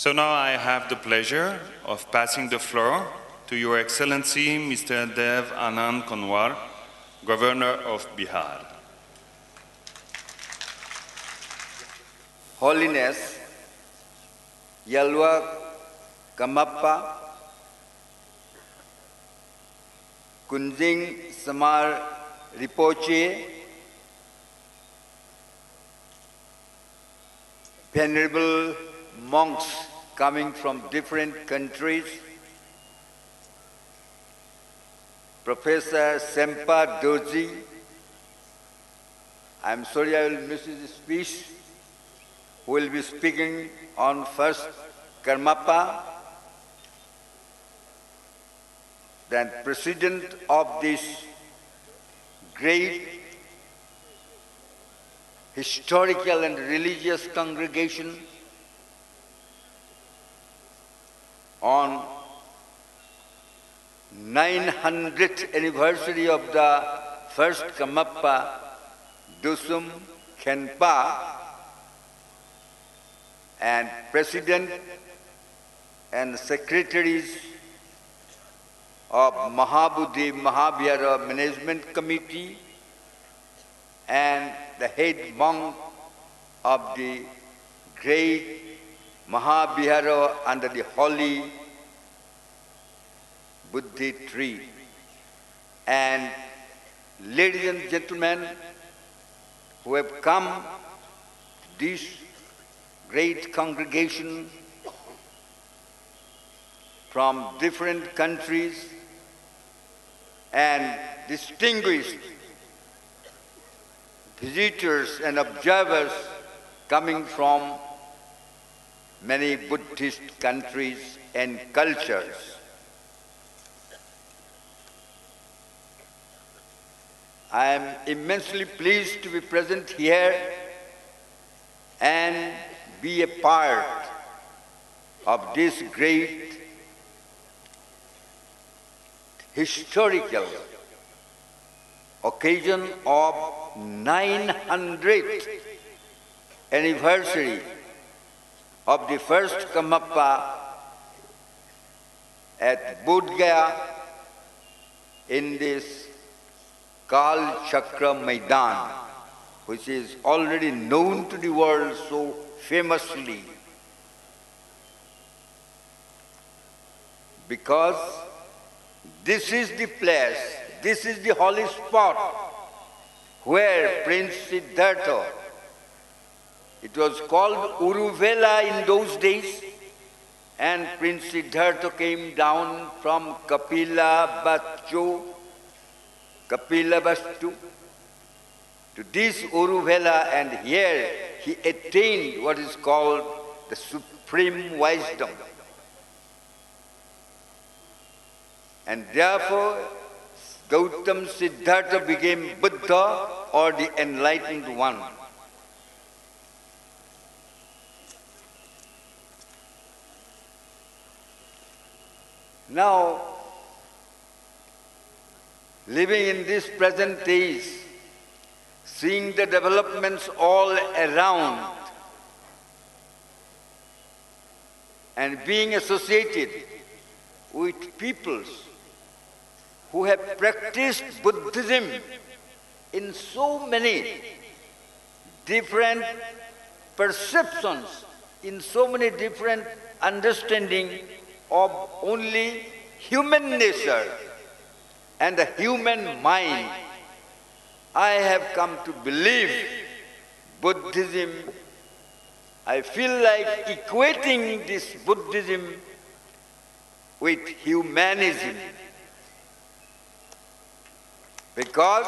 So now I have the pleasure of passing the floor to Your Excellency Mr. Dev Anand Konwar, Governor of Bihar. Holiness, Gyalwa Karmapa, Kunzig Shamar Rinpoche, venerable monks coming from different countries, Professor Sempa Dorje, I'm sorry I will miss his speech, who will be speaking on first Karmapa, then president of this great historical and religious congregation on 900th anniversary of the first Karmapa Dusum Khyenpa and president and secretaries of Mahabodhi Mahavihara Management Committee and the head monk of the great Mahavihara under the holy Bodhi tree. And ladies and gentlemen who have come to this great congregation from different countries and distinguished visitors and observers coming from many Buddhist countries and cultures. I am immensely pleased to be present here and be a part of this great historical occasion of 900th anniversary of the first Karmapa at Bodh in this Kal Chakra Maidan, which is already known to the world so famously. Because this is the place, this is the holy spot where Prince Siddhartha, it was called Uruvela in those days, and Prince Siddhartha came down from Kapila Bacho, Kapila Vastu, to this Uruvela, and here he attained what is called the supreme wisdom. And therefore, Gautam Siddhartha became Buddha or the enlightened one. Now, living in this present days, seeing the developments all around, and being associated with peoples who have practiced Buddhism in so many different perceptions, in so many different understanding of only human nature and the human mind. I have come to believe Buddhism. I feel like equating this Buddhism with humanism. Because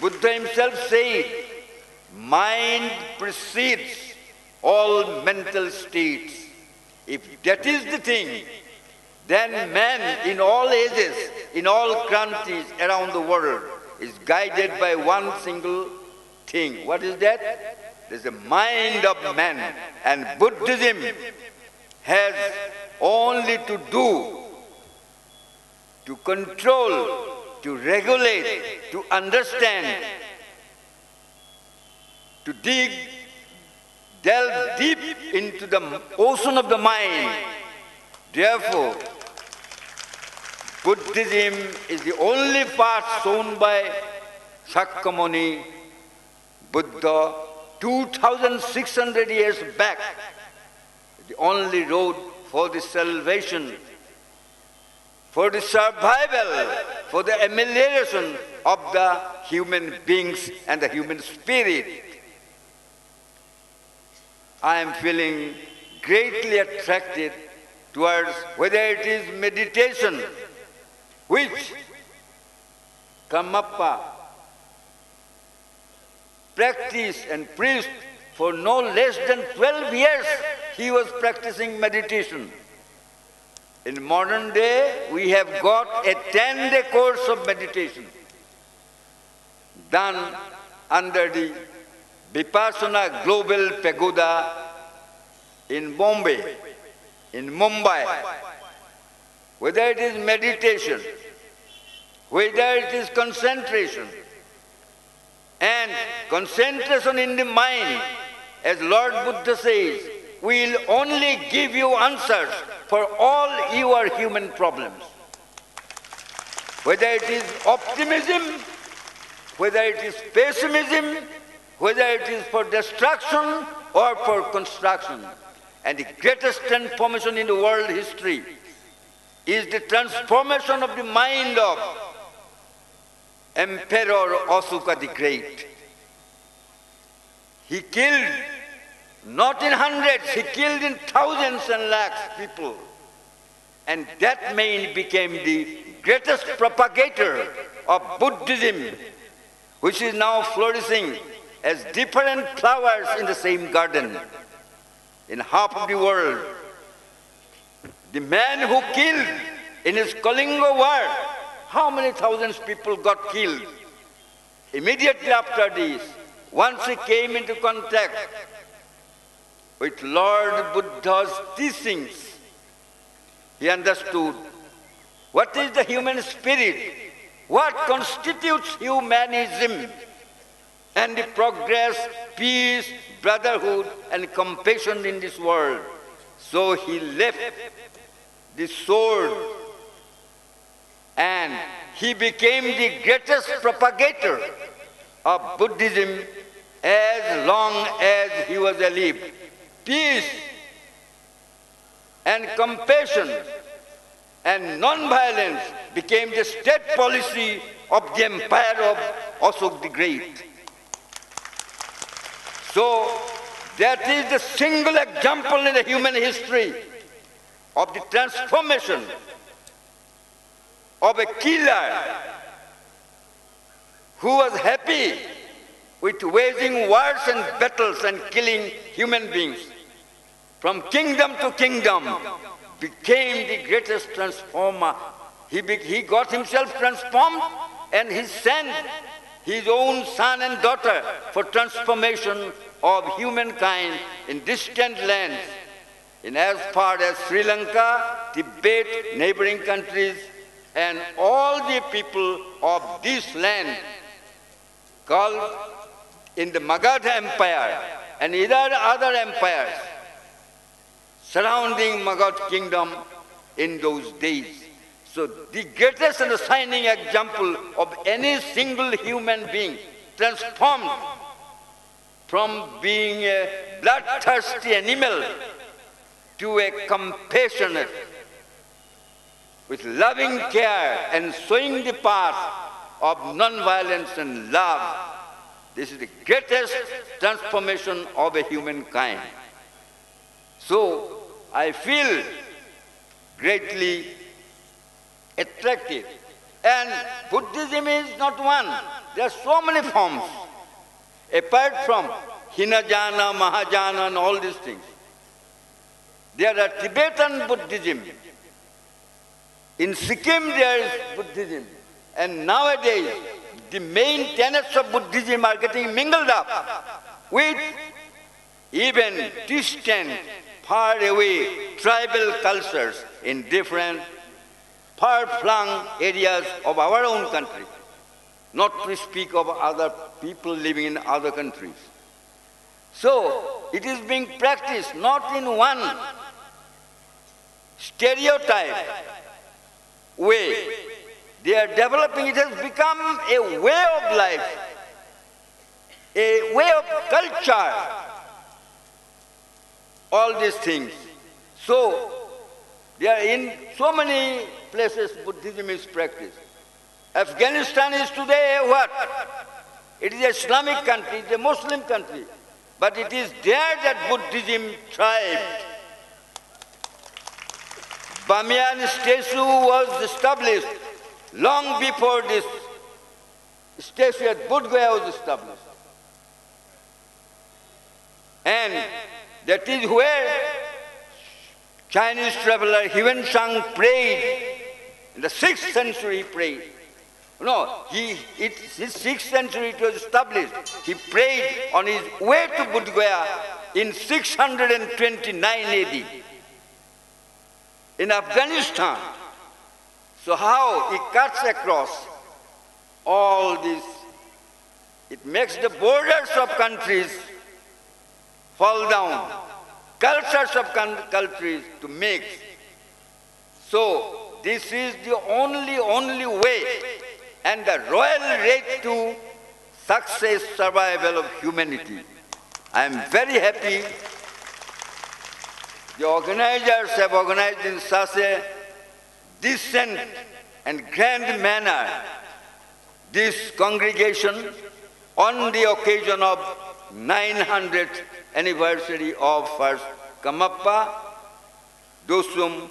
Buddha himself said, mind precedes all mental states. If that is the thing, then man in all ages, in all countries around the world is guided by one single thing. What is that? There's a mind of man. And Buddhism has only to do to control, to regulate, to understand, to dig delve deep into the ocean of the mind. Therefore, Buddhism is the only path shown by Shakyamuni Buddha 2600 years back, the only road for the salvation, for the survival, for the amelioration of the human beings and the human spirit. I am feeling greatly attracted towards whether it is meditation, which Karmapa practiced and preached for no less than 12 years he was practicing meditation. In modern day, we have got a 10-day course of meditation done under the Vipassana Global Pagoda in Bombay, in Mumbai. Whether it is meditation, whether it is concentration, and concentration in the mind, as Lord Buddha says, will only give you answers for all your human problems. Whether it is optimism, whether it is pessimism, whether it is for destruction or for construction. And the greatest transformation in the world history is the transformation of the mind of Emperor Ashoka the Great. He killed not in hundreds, he killed in thousands and lakhs people. And that man became the greatest propagator of Buddhism, which is now flourishing as different flowers in the same garden in half of the world. The man who killed in his Kalinga war, how many thousands people got killed? Immediately after this, once he came into contact with Lord Buddha's teachings, he understood what is the human spirit, what constitutes humanism, and the progress, peace, brotherhood, and compassion in this world. So he left the sword and he became the greatest propagator of Buddhism as long as he was alive. Peace and compassion and non-violence became the state policy of the empire of Ashok the Great. So that is the single example in the human history of the transformation of a killer who was happy with waging wars and battles and killing human beings from kingdom to kingdom became the greatest transformer. He, he got himself transformed and he sent his own son and daughter for transformation of humankind in distant lands, in as far as Sri Lanka, Tibet, neighboring countries, and all the people of this land called in the Magadha Empire and other empires surrounding Magadha kingdom in those days. So the greatest and shining example of any single human being transformed from being a bloodthirsty animal to a compassionate, with loving care and showing the path of non-violence and love. This is the greatest transformation of a humankind. So I feel greatly attractive. And Buddhism is not one. There are so many forms. Apart from Hinayana, Mahayana and all these things. There are Tibetan Buddhism. In Sikkim there is Buddhism. And nowadays, the main tenets of Buddhism are getting mingled up with even distant, far away tribal cultures in different far-flung areas of our own country, not to speak of other people living in other countries. So, it is being practiced not in one stereotype way. They are developing, it has become a way of life, a way of culture, all these things. So, they are in so many places Buddhism is practiced. Afghanistan is today what? It is a Islamic country, it is a Muslim country. But it is there that Buddhism thrived. Bamiyan statue was established long before this statue at Bodh was established. And that is where Chinese traveler Huan Shang prayed. In the 6th century he prayed. No, he, it, his 6th century it was established. He prayed on his way to Gaya in 629 AD in Afghanistan. So how he cuts across all this, it makes the borders of countries fall down, cultures of countries to mix. So this is the only, only way and the royal rate to success, survival of humanity. I am very happy the organizers have organized in such a decent and grand manner this congregation on the occasion of 900th anniversary of first Karmapa Dusum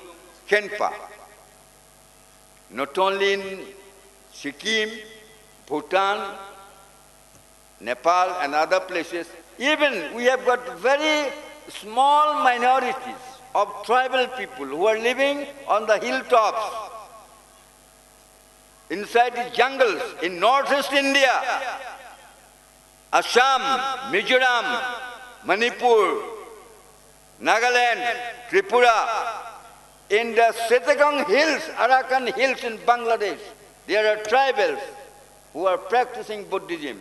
Khyenpa. Not only in Sikkim, Bhutan, Nepal and other places, even we have got very small minorities of tribal people who are living on the hilltops, inside the jungles in northeast India, Assam, Mizoram, Manipur, Nagaland, Tripura, in the Chittagong Hills, Arakan Hills in Bangladesh, there are tribals who are practicing Buddhism.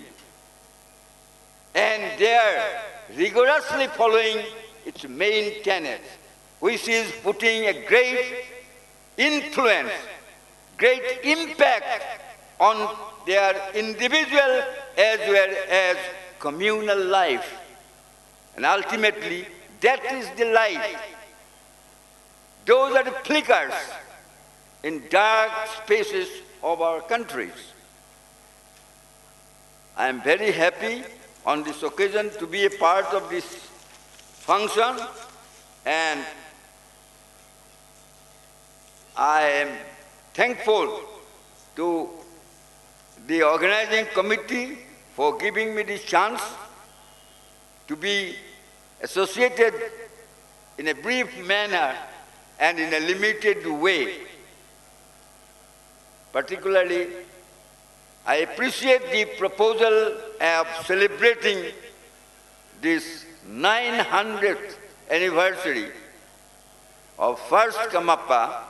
And they are rigorously following its main tenets, which is putting a great influence, great impact on their individual as well as communal life. And ultimately, that is the light. Those are the flickers in dark spaces of our countries. I am very happy on this occasion to be a part of this function and I am thankful to the organizing committee for giving me this chance to be associated in a brief manner and in a limited way. Particularly, I appreciate the proposal of celebrating this 900th anniversary of first Karmapa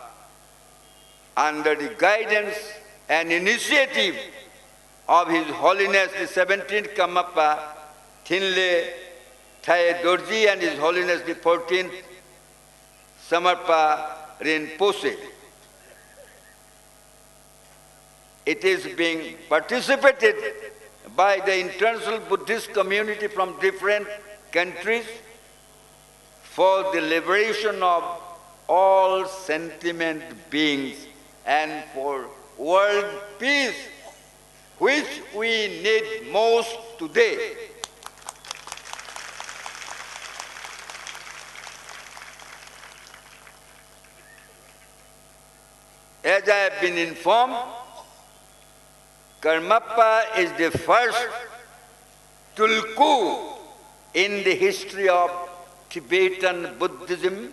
under the guidance and initiative of His Holiness the 17th Karmapa Trinley Thaye Dorje and His Holiness the 14th Shamarpa Rinpoche. It is being participated by the international Buddhist community from different countries for the liberation of all sentient beings and for world peace, which we need most today. As I have been informed, Karmapa is the first tulku in the history of Tibetan Buddhism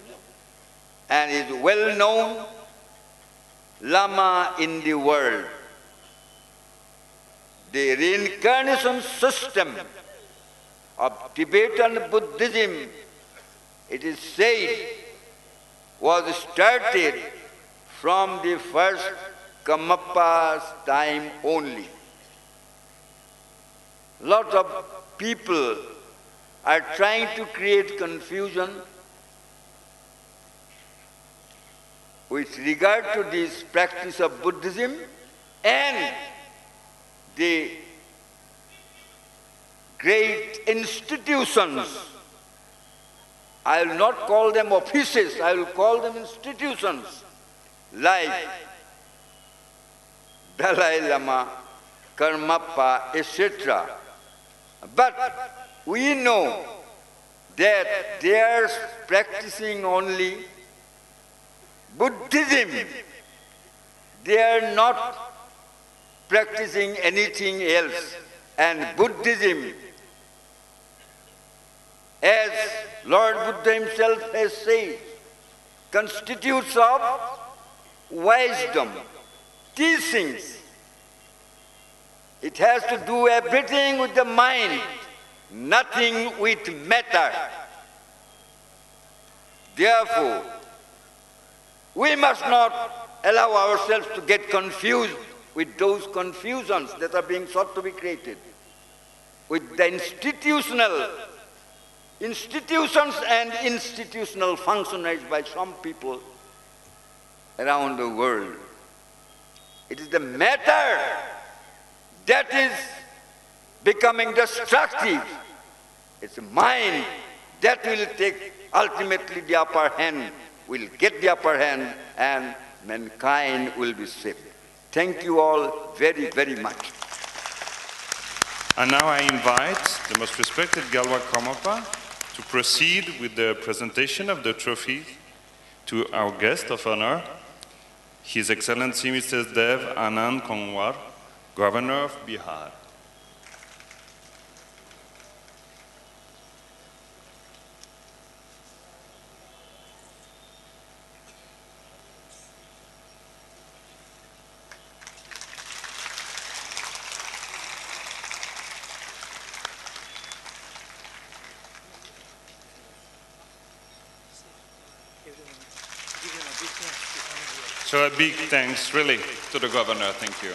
and is well known Lama in the world. The reincarnation system of Tibetan Buddhism, it is said, was started from the first Karmapa's time only. Lot of people are trying to create confusion with regard to this practice of Buddhism and the great institutions. I will not call them offices, I will call them institutions like Dalai Lama, Karmapa, etc. But we know that they are practicing only Buddhism. They are not practicing anything else. And Buddhism, as Lord Buddha himself has said, constitutes of wisdom, teachings. It has to do everything with the mind, nothing with matter. Therefore, we must not allow ourselves to get confused with those confusions that are being sought to be created, with the institutional institutions and institutional functionaries by some people around the world. It is the matter that is becoming destructive. It's mind that will take ultimately the upper hand, will get the upper hand, and mankind will be saved. Thank you all very, very much. And now I invite the most respected Gyalwa Karmapa to proceed with the presentation of the trophy to our guest of honor, His Excellency Mr. Dev Anand Konwar, Governor of Bihar. So a big thanks, really, to the governor. Thank you.